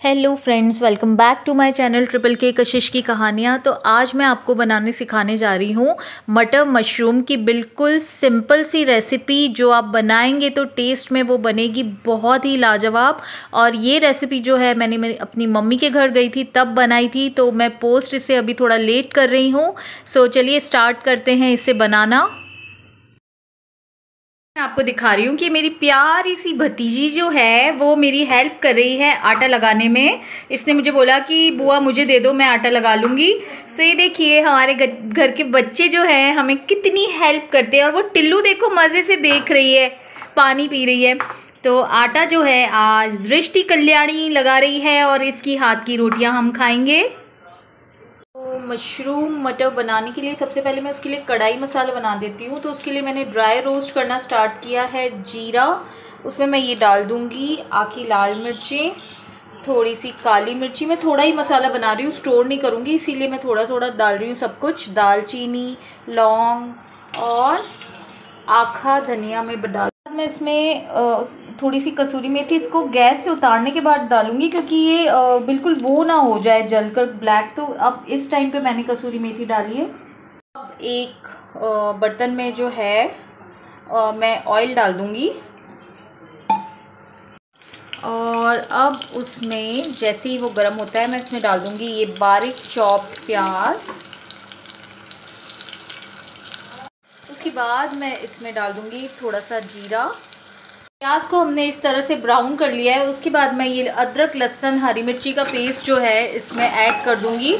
Hello friends welcome back to my channel triple K Kashish की कहानियाँ। तो आज मैं आपको बनाने सिखाने जा रही हूँ मटर मशरूम की बिल्कुल सिंपल सी रेसिपी जो आप बनाएँगे तो टेस्ट में वो बनेगी बहुत ही लाजवाब। और ये रेसिपी जो है, मैंने मेरी अपनी मम्मी के घर गई थी, तब बनाई थी तो मैं पोस्ट इसे अभी थोड़ा लेट कर रही हूँ। सो चलिए स्टार्ट करते हैं इसे बनाना। मैं आपको दिखा रही हूँ कि मेरी प्यारी सी भतीजी जो है, वो मेरी हेल्प कर रही है आटा लगाने में। इसने मुझे बोला कि, बुआ, मुझे दे दो, मैं आटा लगा लूँगी। सो ये देखिए, हमारे घर के बच्चे जो हैं, हमें कितनी हेल्प करते हैं। और वो टिल्लू देखो, मज़े से देख रही है, पानी पी रही है। तो आटा जो है, आज दृष्टि कल्याणी लगा रही है और इसकी हाथ की रोटियाँ हम खाएँगे। तो मशरूम मटर बनाने के लिए सबसे पहले मैं उसके लिए कढ़ाई मसाला बना देती हूँ। तो उसके लिए मैंने ड्राई रोस्ट करना स्टार्ट किया है जीरा। उसमें मैं ये डाल दूँगी आखी लाल मिर्ची थोड़ी सी काली मिर्ची। मैं थोड़ा ही मसाला बना रही हूँ स्टोर नहीं करूँगी, इसीलिए मैं थोड़ा थोड़ा डाल रही हूँ सब कुछ। दालचीनी, लौंग और आखा धनिया में डाल मैं इसमें थोड़ी सी कसूरी मेथी इसको गैस से उतारने के बाद डालूँगी क्योंकि ये बिल्कुल वो ना हो जाए जलकर ब्लैक तो अब इस टाइम पे मैंने कसूरी मेथी डाली है। अब एक बर्तन में जो है मैं ऑयल डाल दूँगी। और अब उसमें जैसे ही वो गर्म होता है, मैं इसमें डाल दूँगी ये बारीक चॉप्ड प्याज। उसके बाद मैं इसमें डाल दूँगी थोड़ा सा जीरा। प्याज को हमने इस तरह से ब्राउन कर लिया है। उसके बाद मैं ये अदरक, लहसन, हरी मिर्ची का पेस्ट जो है, इसमें ऐड कर दूँगी।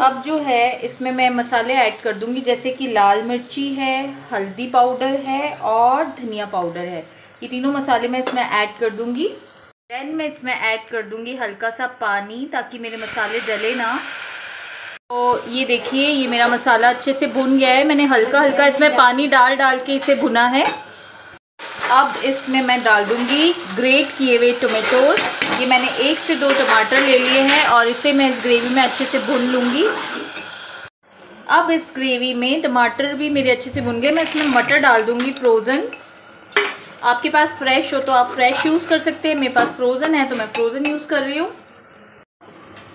अब जो है, इसमें मैं मसाले ऐड कर दूँगी, जैसे कि लाल मिर्ची है, हल्दी पाउडर है और धनिया पाउडर है। ये तीनों मसाले मैं इसमें ऐड कर दूँगी। देन मैं इसमें ऐड कर दूँगी हल्का सा पानी, ताकि मेरे मसाले जले ना। तो ये देखिए, ये मेरा मसाला अच्छे से भुन गया है। मैंने हल्का हल्का इसमें पानी डाल डाल के इसे भुना है। अब इसमें मैं डाल दूँगी ग्रेट किए हुए टोमेटोज ये मैंने एक से दो टमाटर ले लिए हैं और इसे मैं इस ग्रेवी में अच्छे से भून लूँगी। अब इस ग्रेवी में टमाटर भी मेरे अच्छे से भुन गए। मैं इसमें मटर डाल दूँगी फ्रोज़न आपके पास फ्रेश हो तो आप फ्रेश यूज़ कर सकते हैं। मेरे पास फ्रोज़न है तो मैं फ्रोज़न यूज़ कर रही हूँ।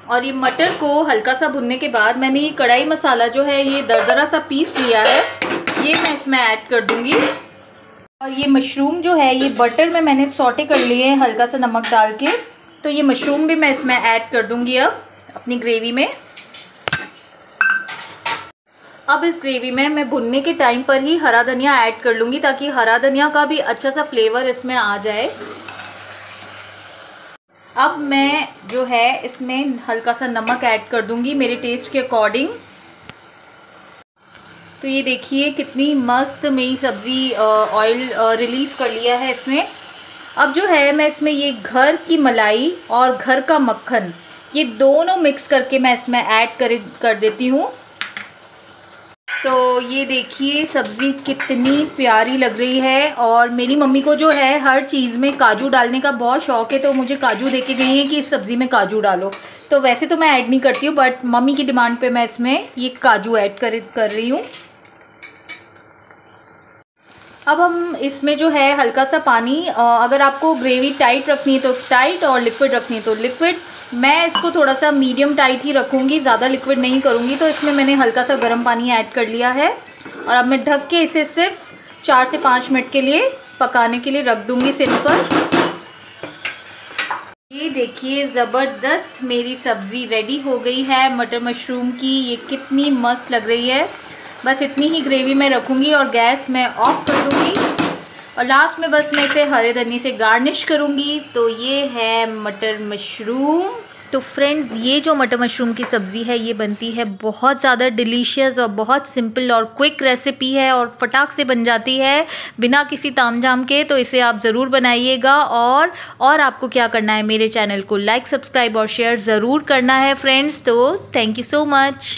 और ये मटर को हल्का सा भुनने के बाद मैंने ये कढ़ाई मसाला जो है, ये दरदरा सा पीस लिया है। ये मैं इसमें ऐड कर दूँगी। और ये मशरूम जो है, ये बटर में मैंने सोटे कर लिए हैं हल्का सा नमक डाल के। तो ये मशरूम भी मैं इसमें ऐड कर दूँगी अब, अपनी ग्रेवी में। अब इस ग्रेवी में मैं भुनने के टाइम पर ही हरा धनिया ऐड कर लूँगी ताकि हरा धनिया का भी अच्छा सा फ्लेवर इसमें आ जाए। अब मैं जो है इसमें हल्का सा नमक ऐड कर दूँगी मेरे टेस्ट के अकॉर्डिंग तो ये देखिए कितनी मस्त मेरी सब्ज़ी ऑयल रिलीज़ कर लिया है इसमें अब जो है मैं इसमें ये घर की मलाई और घर का मक्खन, ये दोनों मिक्स करके मैं इसमें ऐड कर कर देती हूँ। तो ये देखिए, सब्ज़ी कितनी प्यारी लग रही है और मेरी मम्मी को जो है, हर चीज़ में काजू डालने का बहुत शौक है तो मुझे काजू दे के गई है कि इस सब्ज़ी में काजू डालो। तो वैसे तो मैं ऐड नहीं करती हूँ बट मम्मी की डिमांड पे मैं इसमें ये काजू ऐड कर कर रही हूँ। अब हम इसमें जो है, हल्का सा पानी अगर आपको ग्रेवी टाइट रखनी है तो टाइट और लिक्विड रखनी है तो लिक्विड। मैं इसको थोड़ा सा मीडियम टाइट ही रखूँगी, ज़्यादा लिक्विड नहीं करूँगी तो इसमें मैंने हल्का सा गर्म पानी ऐड कर लिया है। और अब मैं ढक के इसे सिर्फ़ चार से पाँच मिनट के लिए पकाने के लिए रख दूँगी सिम पर। ये देखिए, ज़बरदस्त मेरी सब्ज़ी रेडी हो गई है, मटर मशरूम की, ये कितनी मस्त लग रही है। बस इतनी ही ग्रेवी मैं रखूँगी और गैस मैं ऑफ़ कर दूँगी। और लास्ट में बस मैं इसे हरे धनी से गार्निश करूँगी तो ये है मटर मशरूम। तो फ्रेंड्स ये जो मटर मशरूम की सब्ज़ी है, ये बनती है बहुत ज़्यादा डिलीशियस और बहुत सिंपल और क्विक रेसिपी है और फटाक से बन जाती है बिना किसी ताम झाम के। तो इसे आप ज़रूर बनाइएगा और और आपको क्या करना है मेरे चैनल को लाइक सब्सक्राइब और शेयर ज़रूर करना है फ्रेंड्स तो थैंक यू सो मच